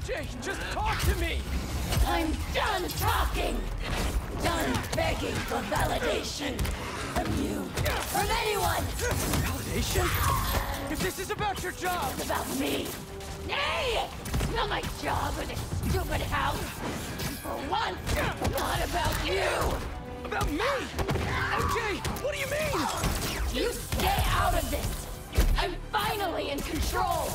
MJ, just talk to me! I'm done talking! Done begging for validation! From you! From anyone! Validation? If this is about your job! It's about me! Nay! It's not my job or this stupid house! And for once, not about you! About me? MJ, what do you mean? You stay out of this! I'm finally in control!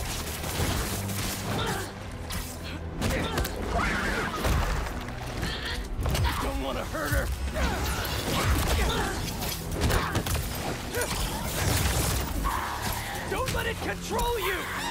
Don't let it control you!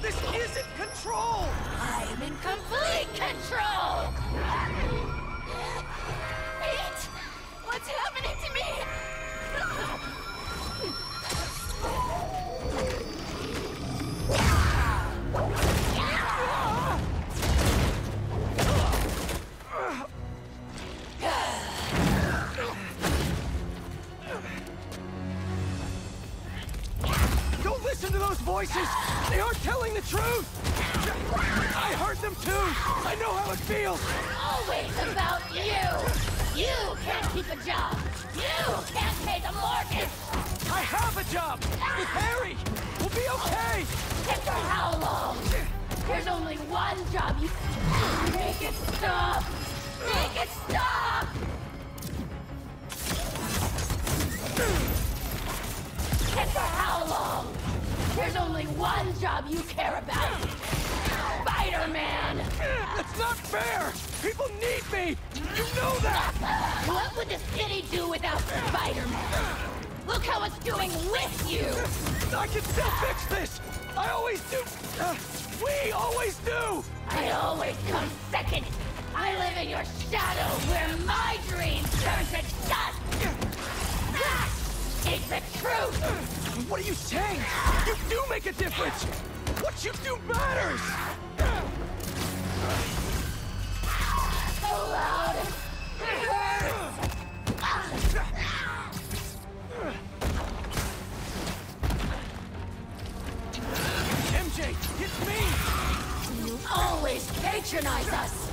This isn't control! I'm in complete control! To those voices! They aren't telling the truth! I heard them too! I know how it feels! Always about you! You can't keep a job! You can't pay the mortgage! I have a job! With Harry! We'll be okay! And for how long? There's only one job you... Make it stop! Make it stop! Only one job you care about! Spider-Man! That's not fair! People need me! You know that! What would the city do without Spider-Man? Look how it's doing with you! I can still fix this! I always do! Uh, we always do! I always come second! I live in your shadow where my dreams turn to dust! That is the truth! What are you saying? You do make a difference! What you do matters! So loud! It hurts! MJ, it's me! You always patronize us!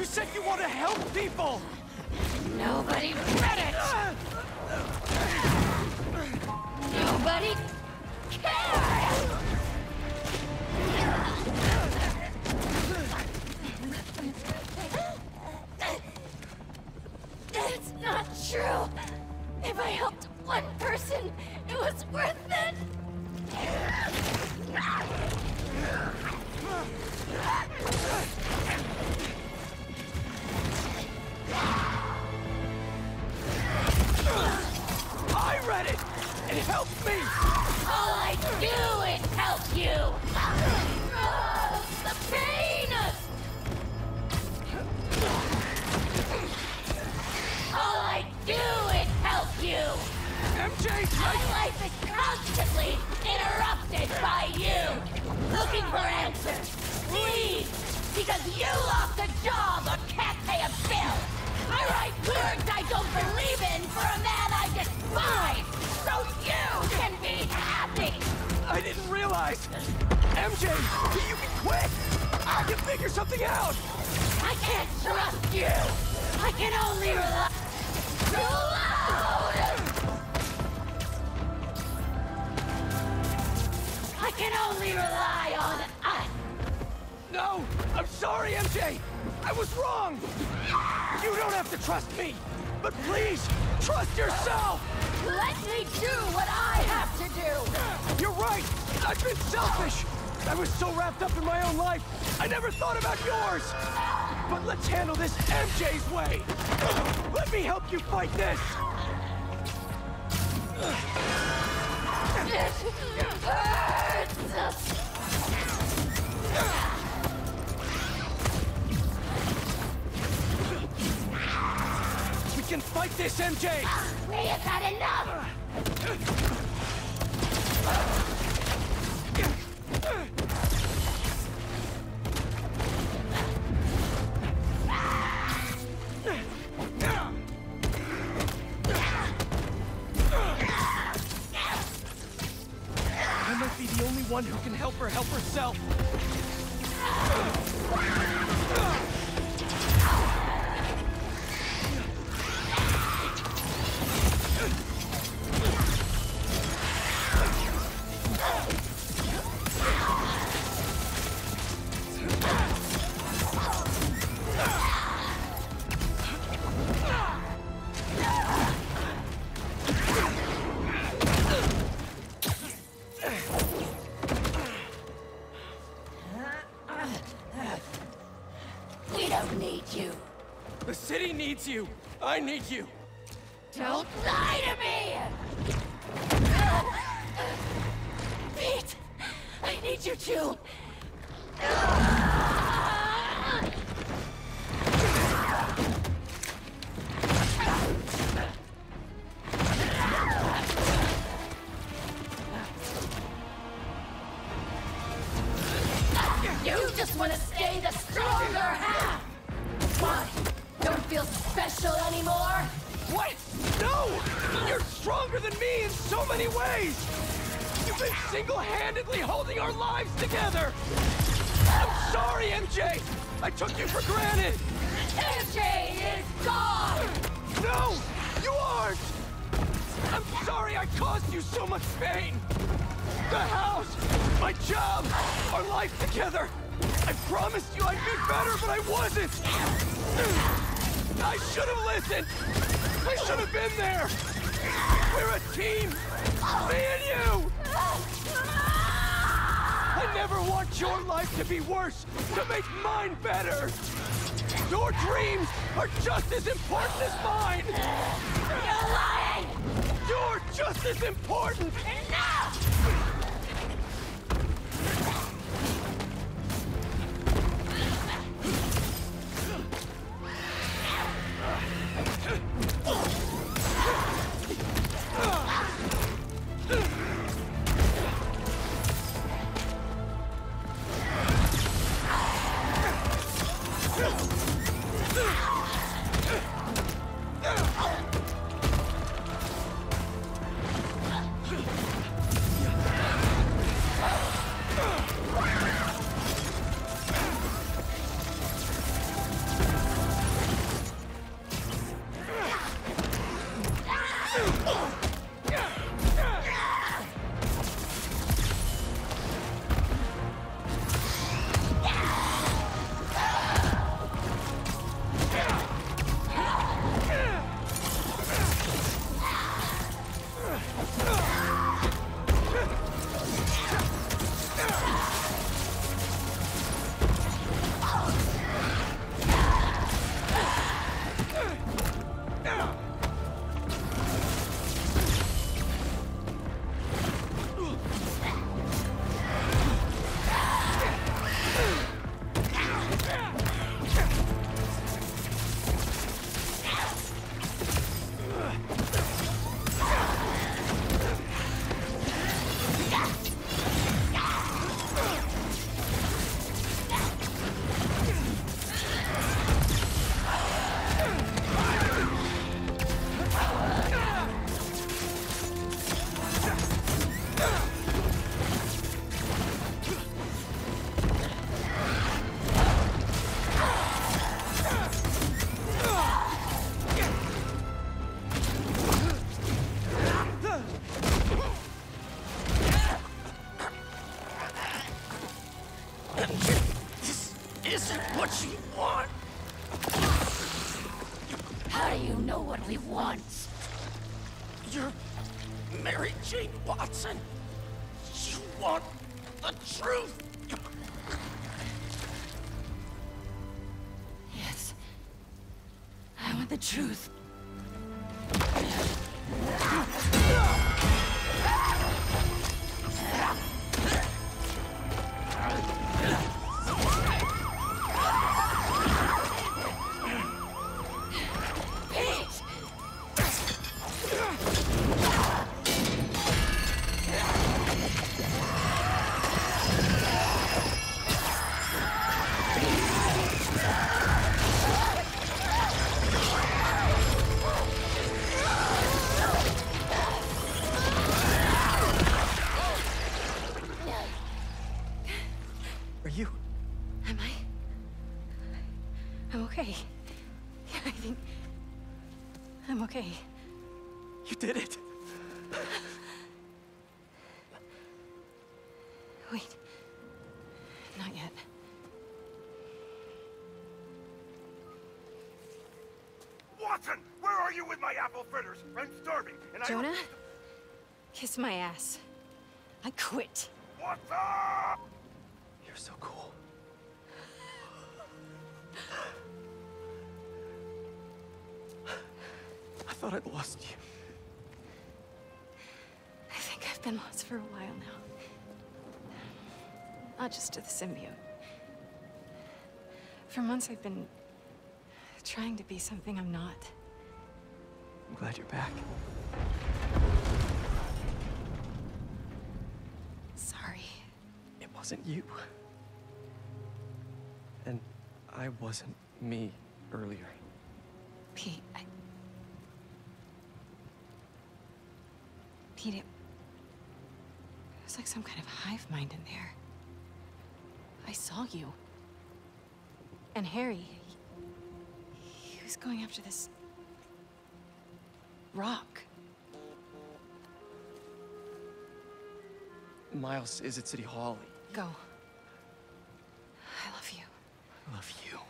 You said you want to help people! Nobody read it! Nobody cared! That's not true! If I helped one person, it was worth it! I read it! It helped me! All I do is help you! I didn't realize. MJ, you can quit. I can figure something out. I can't trust you. I can only rely. Loud. I can only rely on us. No, I'm sorry, MJ. I was wrong. You don't have to trust me, but please trust yourself. I've been selfish. I was so wrapped up in my own life, I never thought about yours. But let's handle this MJ's way. Let me help you fight this. It hurts. We can fight this, MJ. We have had enough. Help her help herself. The city needs you. I need you. Don't lie to me! Pete! I need you too! You just want to many ways! You've been single-handedly holding our lives together! I'm sorry, MJ! I took you for granted! MJ is gone! No! You aren't! I'm sorry I caused you so much pain! The house, my job, our life together! I promised you I'd be better, but I wasn't! I should have listened! I should have been there! We're a team! Me and you! I never want your life to be worse, to make mine better! Your dreams are just as important as mine! You're lying! You're just as important! Enough! What you want. How do you know what we want? You're Mary Jane Watson. You want the truth. Yes. I want the truth. Watson, where are you with my apple fritters? I'm starving, and I Jonah? Kiss my ass. I quit. What's up? You're so cool. I thought I'd lost you. I think I've been lost for a while now. Not just to the symbiote. For months I've been trying to be something I'm not. I'm glad you're back. Sorry. It wasn't you. And I wasn't me earlier. Pete, I... Pete, it... it was like some kind of hive mind in there. I saw you. And Harry, was going after this... rock. Miles is at City Hall. Go. I love you. I love you.